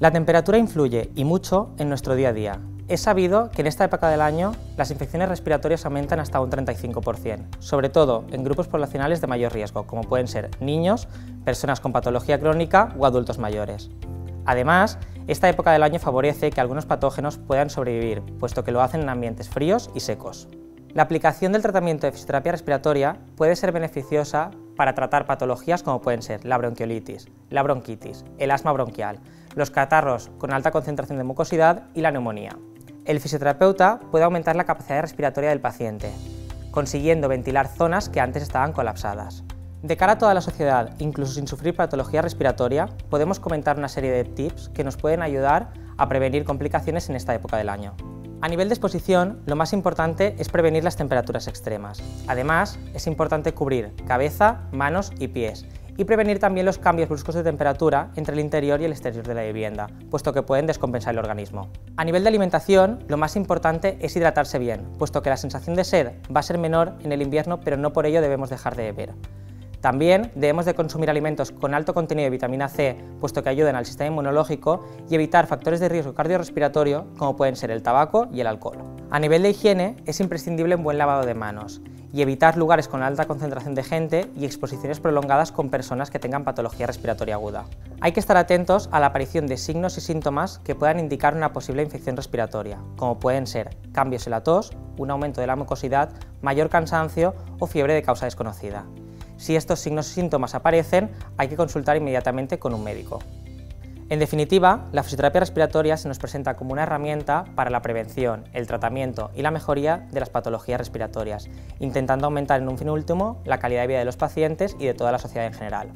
La temperatura influye, y mucho, en nuestro día a día. Es sabido que en esta época del año las infecciones respiratorias aumentan hasta un 35%, sobre todo en grupos poblacionales de mayor riesgo, como pueden ser niños, personas con patología crónica o adultos mayores. Además, esta época del año favorece que algunos patógenos puedan sobrevivir, puesto que lo hacen en ambientes fríos y secos. La aplicación del tratamiento de fisioterapia respiratoria puede ser beneficiosa para tratar patologías como pueden ser la bronquiolitis, la bronquitis, el asma bronquial, los catarros con alta concentración de mucosidad y la neumonía. El fisioterapeuta puede aumentar la capacidad respiratoria del paciente, consiguiendo ventilar zonas que antes estaban colapsadas. De cara a toda la sociedad, incluso sin sufrir patología respiratoria, podemos comentar una serie de tips que nos pueden ayudar a prevenir complicaciones en esta época del año. A nivel de exposición, lo más importante es prevenir las temperaturas extremas. Además, es importante cubrir cabeza, manos y pies y prevenir también los cambios bruscos de temperatura entre el interior y el exterior de la vivienda, puesto que pueden descompensar el organismo. A nivel de alimentación, lo más importante es hidratarse bien, puesto que la sensación de sed va a ser menor en el invierno, pero no por ello debemos dejar de beber. También debemos de consumir alimentos con alto contenido de vitamina C, puesto que ayudan al sistema inmunológico, y evitar factores de riesgo cardiorrespiratorio como pueden ser el tabaco y el alcohol. A nivel de higiene, es imprescindible un buen lavado de manos y evitar lugares con alta concentración de gente y exposiciones prolongadas con personas que tengan patología respiratoria aguda. Hay que estar atentos a la aparición de signos y síntomas que puedan indicar una posible infección respiratoria, como pueden ser cambios en la tos, un aumento de la mucosidad, mayor cansancio o fiebre de causa desconocida. Si estos signos y síntomas aparecen, hay que consultar inmediatamente con un médico. En definitiva, la fisioterapia respiratoria se nos presenta como una herramienta para la prevención, el tratamiento y la mejoría de las patologías respiratorias, intentando aumentar en un fin último la calidad de vida de los pacientes y de toda la sociedad en general.